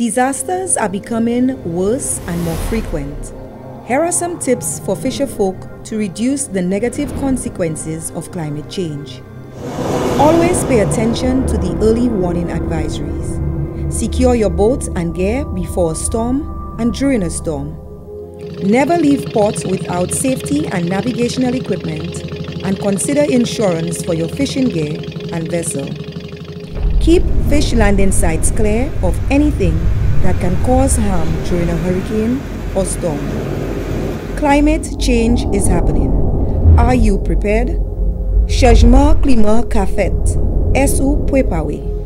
Disasters are becoming worse and more frequent. Here are some tips for fisher folk to reduce the negative consequences of climate change. Always pay attention to the early warning advisories. Secure your boat and gear before a storm and during a storm. Never leave ports without safety and navigational equipment and consider insurance for your fishing gear and vessel. Keep fish landing sites clear of anything that can cause harm during a hurricane or storm. Climate change is happening. Are you prepared? Changement climat ka fet. Est-ou préparé?